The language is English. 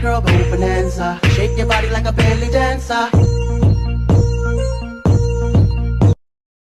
girl, go bonanza. Uh. Shake your body like a belly dancer.